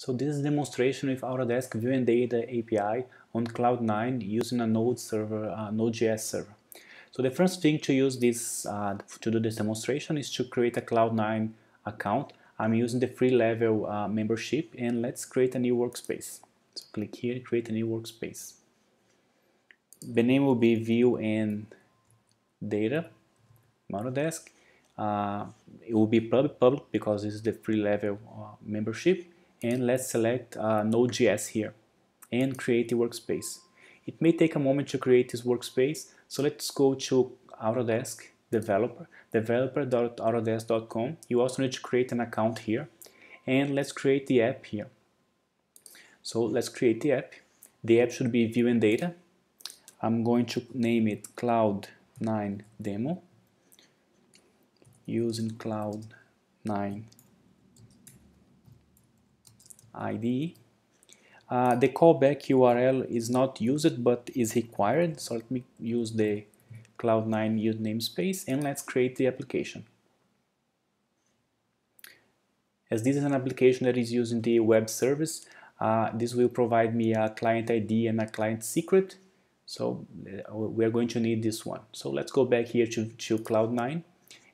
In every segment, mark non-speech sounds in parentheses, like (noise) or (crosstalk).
So this is demonstration with Autodesk View and Data API on Cloud9 using a Node server, uh, Node.js server. So the first thing to use this, uh, to do this demonstration is to create a Cloud9 account. I'm using the free level uh, membership and let's create a new workspace. So click here, create a new workspace. The name will be View and Data, Autodesk. Uh, it will be public, public because this is the free level uh, membership and let's select uh, Node.js here and create a workspace. It may take a moment to create this workspace, so let's go to Autodesk developer, developer.autodesk.com. You also need to create an account here and let's create the app here. So let's create the app. The app should be View and Data. I'm going to name it Cloud9 Demo using Cloud9 IDE. Uh, the callback URL is not used but is required, so let me use the Cloud9 use namespace and let's create the application. As this is an application that is using the web service, uh, this will provide me a client ID and a client secret. So uh, we're going to need this one. So let's go back here to, to Cloud9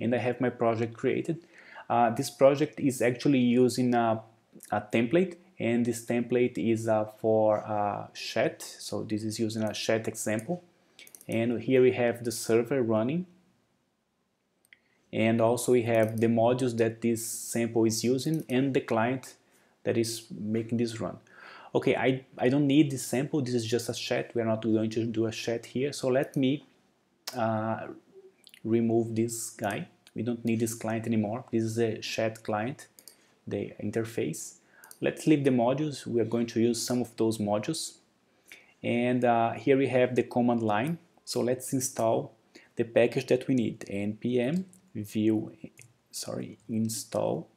and I have my project created. Uh, this project is actually using a a template and this template is uh, for uh, chat. So this is using a chat example. And here we have the server running. And also we have the modules that this sample is using and the client that is making this run. Okay I, I don't need this sample. This is just a chat. We're not going to do a chat here. So let me uh, remove this guy. We don't need this client anymore. This is a chat client the interface. Let's leave the modules. We are going to use some of those modules. And uh, here we have the command line. So let's install the package that we need. npm view, sorry, install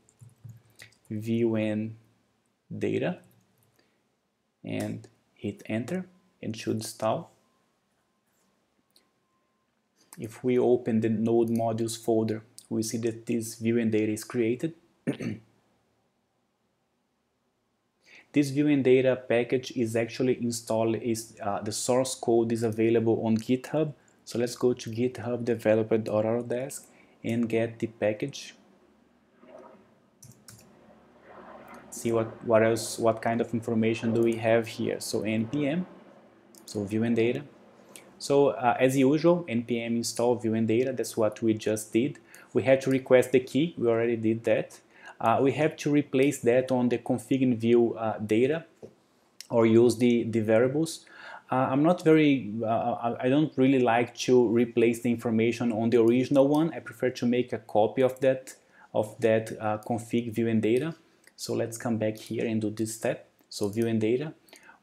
and data and hit enter and should install. If we open the node modules folder, we see that this view and data is created. (clears throat) This view and data package is actually installed, is uh, the source code is available on GitHub. So let's go to GitHub developer.autodesk and get the package. See what, what else, what kind of information do we have here. So npm, so view and data. So uh, as usual, npm install view and data, that's what we just did. We had to request the key, we already did that we have to replace that on the config and view uh, data or use the, the variables. Uh, I'm not very, uh, I don't really like to replace the information on the original one. I prefer to make a copy of that, of that uh, config view and data. So let's come back here and do this step. So view and data,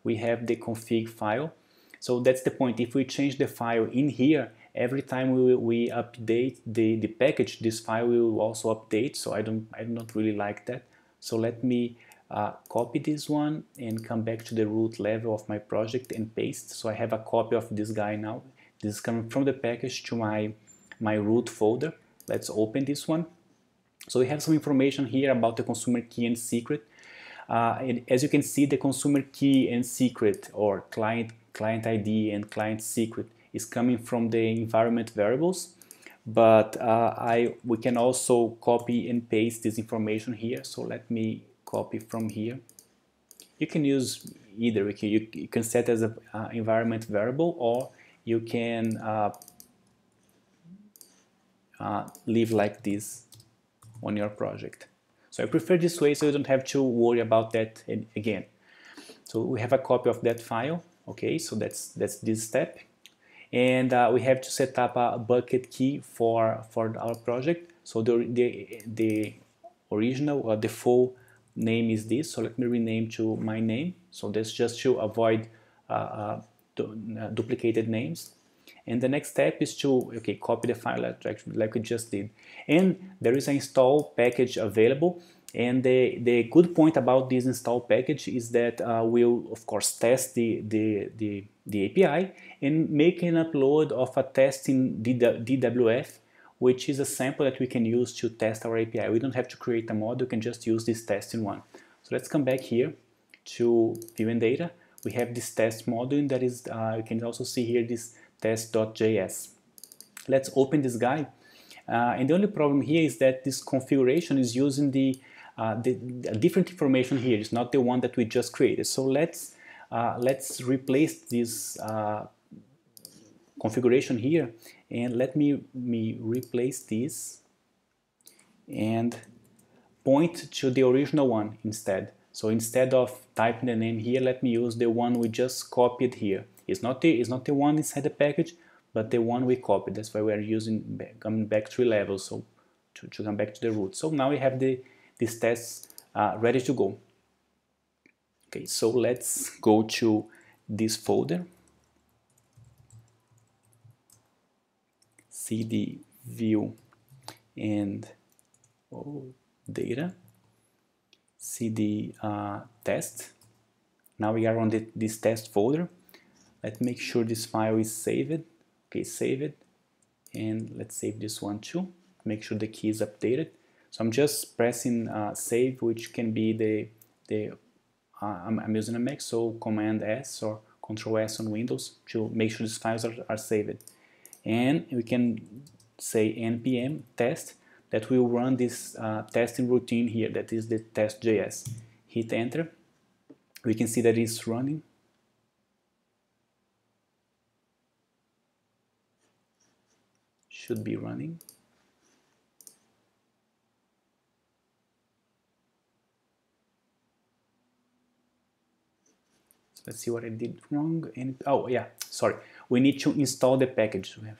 we have the config file. So that's the point. If we change the file in here, every time we, we update the, the package, this file will also update. So I don't, I don't really like that. So let me uh, copy this one and come back to the root level of my project and paste. So I have a copy of this guy now. This is coming from the package to my, my root folder. Let's open this one. So we have some information here about the consumer key and secret. Uh, and as you can see, the consumer key and secret or client, client ID and client secret is coming from the environment variables but uh, I we can also copy and paste this information here. So let me copy from here. You can use either. You can, you, you can set as an uh, environment variable or you can uh, uh, leave like this on your project. So I prefer this way so you don't have to worry about that again. So we have a copy of that file. Okay so that's that's this step and uh, we have to set up a bucket key for for our project. So the the, the original or the full name is this. So let me rename to my name. So that's just to avoid uh, uh, uh duplicated names. And the next step is to okay copy the file like we just did. And there is an install package available. And the, the good point about this install package is that uh, we'll, of course, test the, the, the, the, API and make an upload of a testing DWF, which is a sample that we can use to test our API. We don't have to create a model, we can just use this testing one. So let's come back here to view and data. We have this test module that is, uh, you can also see here this test.js. Let's open this guy. Uh, and the only problem here is that this configuration is using the, uh, the, different information here. It's not the one that we just created. So let's let's replace this uh, configuration here and let me me replace this and point to the original one instead. So instead of typing the name here, let me use the one we just copied here. It's not the, it's not the one inside the package, but the one we copied. That's why we are using coming back three levels, so to, to come back to the root. So now we have the these tests uh, ready to go. Okay, so let's go to this folder. cd view and oh, data cd uh, test. Now we are on the, this test folder. Let's make sure this file is saved. Okay, save it. And let's save this one too. Make sure the key is updated. So I'm just pressing uh, save, which can be the, the I'm, I'm, using a Mac, so Command S or Control S on Windows to make sure these files are, are saved. And we can say npm test that will run this uh, testing routine here, that is the test.js. Hit enter. We can see that it's running. Should be running. Let's see what I did wrong. And oh yeah, sorry. We need to install the package. We have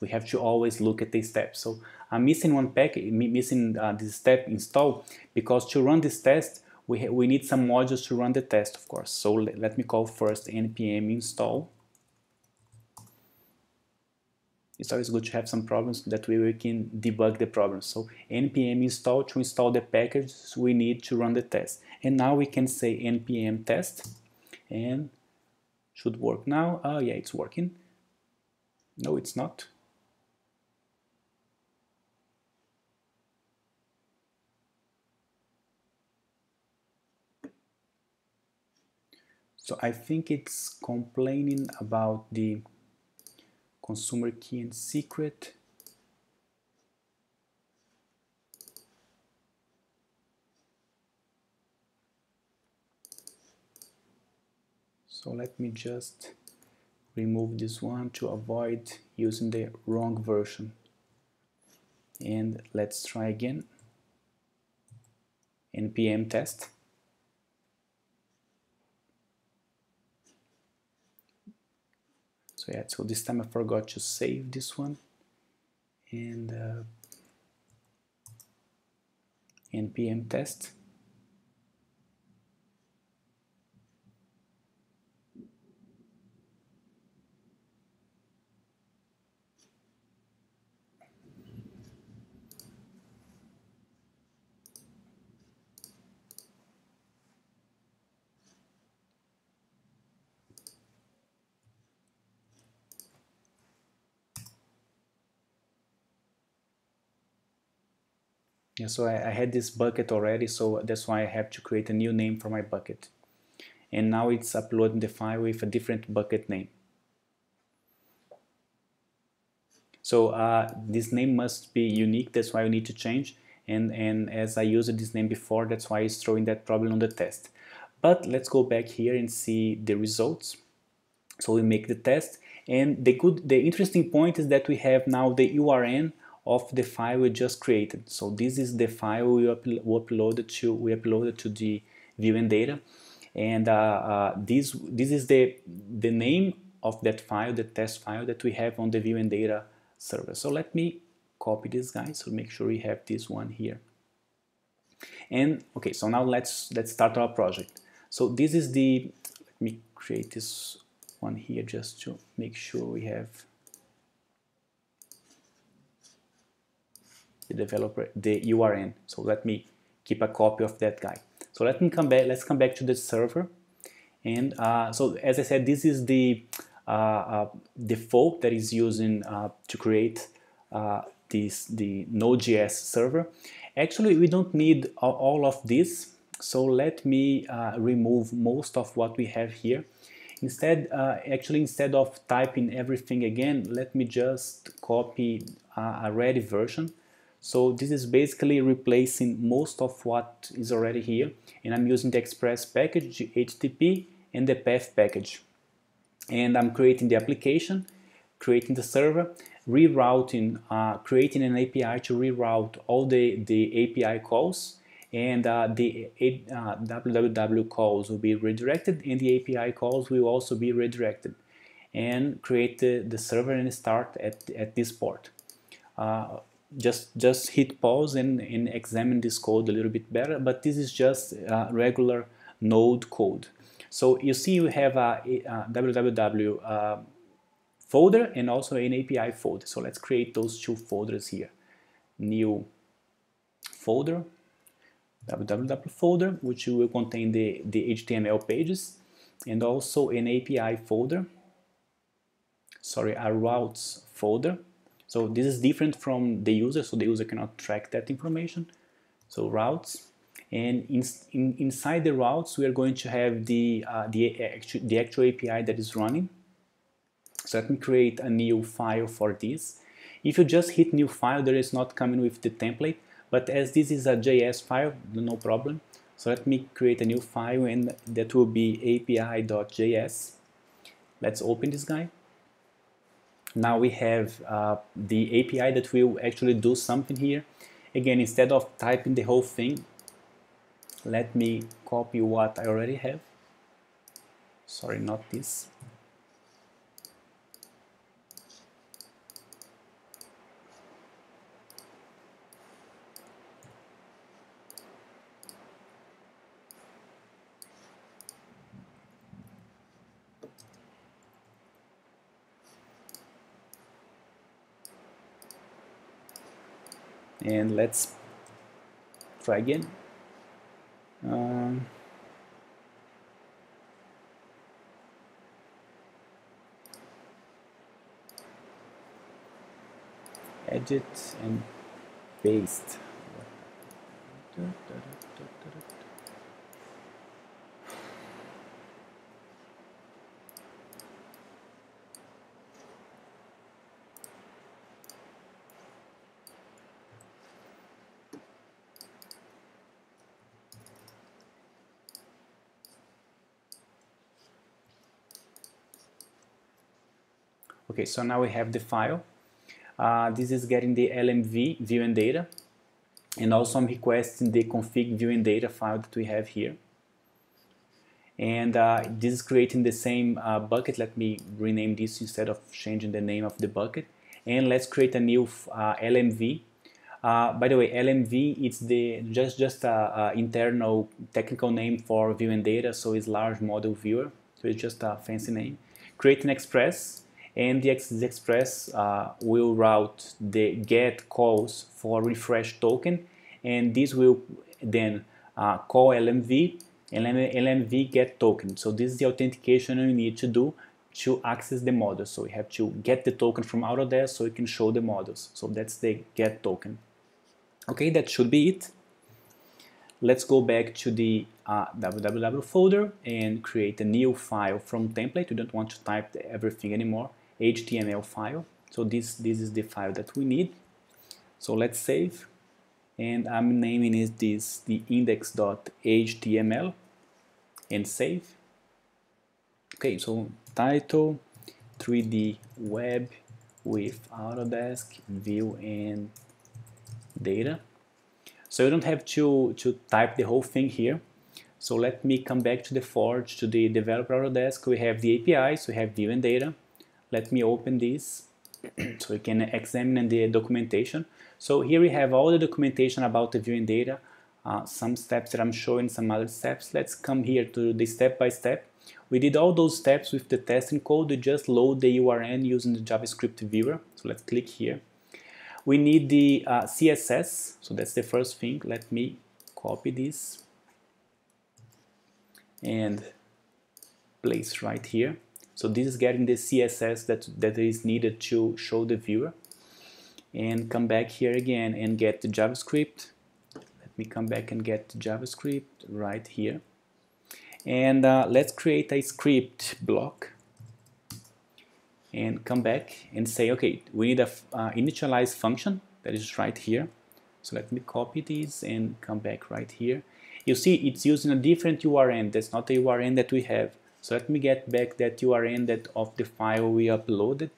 we have to always look at these steps. So I'm missing one package, missing uh, this step install because to run this test, we, we need some modules to run the test, of course. So let, let me call first npm install. It's always good to have some problems that way we can debug the problem. So npm install to install the packages we need to run the test. And now we can say npm test and should work now. Oh yeah, it's working. No, it's not. So I think it's complaining about the consumer key and secret. So let me just remove this one to avoid using the wrong version. And let's try again. npm test. so yeah so this time I forgot to save this one and uh, npm test So I, I, had this bucket already, so that's why I have to create a new name for my bucket. And now it's uploading the file with a different bucket name. So uh, this name must be unique, that's why we need to change. And, and as I used this name before, that's why it's throwing that problem on the test. But let's go back here and see the results. So we make the test. And the good, the interesting point is that we have now the URN of the file we just created. So this is the file we, we uploaded to we uploaded to the view and data, and uh, uh, this this is the the name of that file, the test file that we have on the view and data server. So let me copy this guy. So make sure we have this one here. And okay, so now let's let's start our project. So this is the let me create this one here just to make sure we have the developer, the URN. So let me keep a copy of that guy. So let me come back, let's come back to the server. And uh, so as I said, this is the uh, uh, default that is using uh, to create uh, this the Node.js server. Actually, we don't need all of this. So let me uh, remove most of what we have here. Instead, actually, instead of typing everything again, let me just copy a ready version. So this is basically replacing most of what is already here. And I'm using the Express package, the HTTP, and the path package. And I'm creating the application, creating the server, rerouting, uh, creating an API to reroute all the, the API calls and uh, the uh, www calls will be redirected and the API calls will also be redirected and create the, the server and start at, at this port. Uh, just just hit pause and, and examine this code a little bit better but this is just uh, regular node code. So you see you have a, a www uh, folder and also an API folder. So let's create those two folders here. New folder, www folder, which will contain the, the HTML pages, and also an API folder, sorry, a routes folder. So this is different from the user, so the user cannot track that information. So routes, and in, in, inside the routes, we are going to have the, uh, the, the actual API that is running. So let me create a new file for this. If you just hit new file, there is not coming with the template, but as this is a JS file, no problem. So let me create a new file and that will be api.js. Let's open this guy. Now we have uh, the API that will actually do something here. Again, instead of typing the whole thing, let me copy what I already have. Sorry, not this. And let's try again. Um, edit and paste Okay, so now we have the file. Uh, this is getting the LMV view and data. And also I'm requesting the config view and data file that we have here. And uh, this is creating the same uh, bucket. Let me rename this instead of changing the name of the bucket. And let's create a new uh, LMV. Uh, by the way, LMV it's the just just a, a internal technical name for view and data, so it's large model viewer. So it's just a fancy name. Create an express and the Express uh, will route the get calls for refresh token and this will then uh, call LMV LMV get token. So this is the authentication you need to do to access the model. So we have to get the token from out of there so we can show the models. So that's the get token. Okay, that should be it. Let's go back to the uh, www folder and create a new file from template. We don't want to type everything anymore. HTML file. So this, this is the file that we need. So let's save. And I'm naming it this the index.html and save. Okay, so title 3D web with Autodesk view and data. So you don't have to, to type the whole thing here. So let me come back to the Forge, to the developer Autodesk. We have the APIs, we have view and data let me open this (clears throat) so we can examine the documentation. So here we have all the documentation about the view and data, uh, some steps that I'm showing, some other steps. Let's come here to the step by step. We did all those steps with the testing code. We just load the URN using the JavaScript viewer. So let's click here. We need the uh, CSS. So that's the first thing. Let me copy this and place right here. So this is getting the CSS that, that is needed to show the viewer. And come back here again and get the JavaScript. Let me come back and get the JavaScript right here. And uh, let's create a script block. And come back and say okay we need a uh, initialize function that is right here. So let me copy this and come back right here. You see it's using a different URN that's not the URN that we have so let me get back that URN that of the file we uploaded.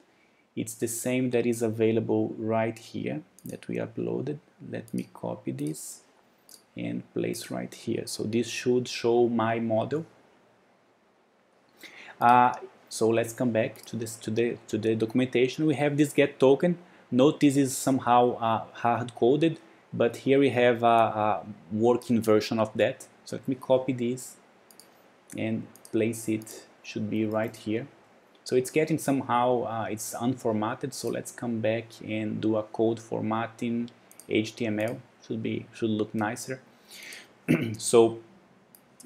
It's the same that is available right here that we uploaded. Let me copy this and place right here. So this should show my model. Uh, so let's come back to this to the to the documentation. We have this get token. Note this is somehow uh, hard coded but here we have a, a working version of that. So let me copy this and place it should be right here. So it's getting somehow uh, it's unformatted. So let's come back and do a code formatting HTML should be should look nicer. (clears throat) So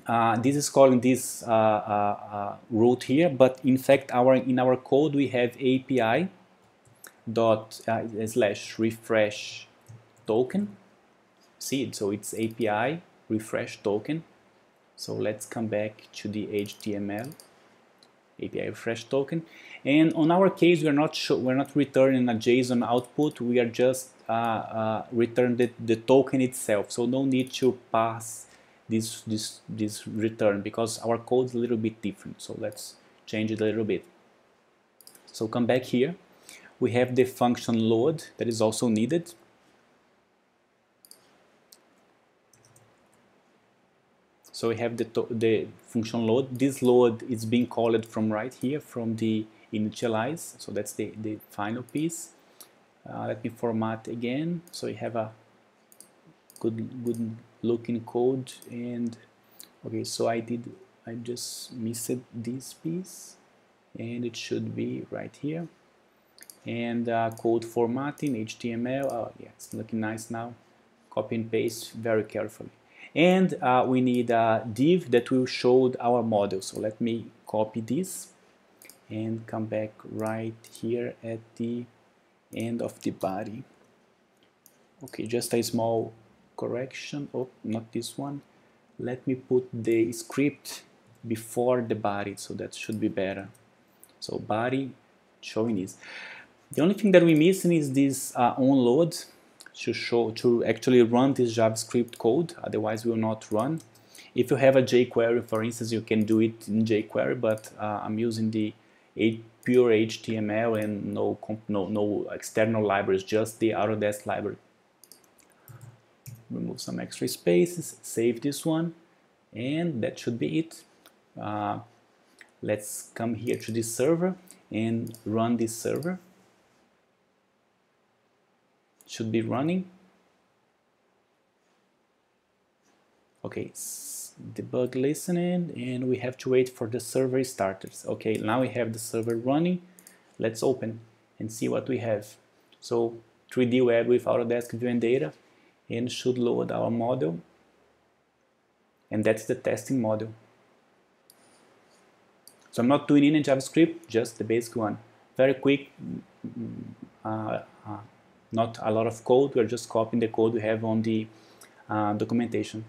uh, this is calling this uh, uh, uh, root here. But in fact our in our code we have API dot uh, slash refresh token. See it so it's API refresh token so let's come back to the HTML API refresh token. And on our case we're not we're not returning a JSON output. We are just uh, uh, the, the token itself. So no need to pass this this this return because our code is a little bit different. So let's change it a little bit. So come back here. We have the function load that is also needed So we have the, the function load. This load is being called from right here from the initialize. So that's the, the final piece. Uh, let me format again. So we have a good good looking code and okay so I did I just missed this piece and it should be right here and uh, code formatting HTML oh yeah it's looking nice now copy and paste very carefully and uh, we need a div that will show our model. So let me copy this and come back right here at the end of the body. Okay just a small correction. Oh not this one. Let me put the script before the body so that should be better. So body showing this the only thing that we're missing is this uh, onload to show to actually run this JavaScript code otherwise we will not run. If you have a jQuery for instance you can do it in jQuery but uh, I'm using the pure HTML and no, no, no external libraries just the Autodesk library. Remove some extra spaces save this one and that should be it. Uh, let's come here to this server and run this server should be running. Okay, debug listening and we have to wait for the server starters. Okay, now we have the server running. Let's open and see what we have. So 3D web with Autodesk View and Data and should load our model and that's the testing model. So I'm not doing any JavaScript, just the basic one. Very quick, mm, mm, uh, uh, not a lot of code, we're just copying the code we have on the uh, documentation.